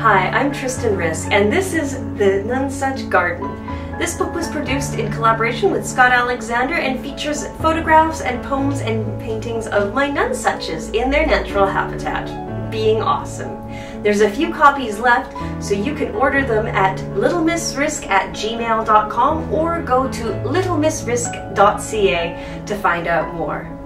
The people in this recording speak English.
Hi, I'm Tristan Risk, and this is The Nonsuch Garden. This book was produced in collaboration with Scott Alexander and features photographs and poems and paintings of my nonsuches in their natural habitat, being awesome. There's a few copies left, so you can order them at littlemissrisk at gmail.com or go to littlemissrisk.ca to find out more.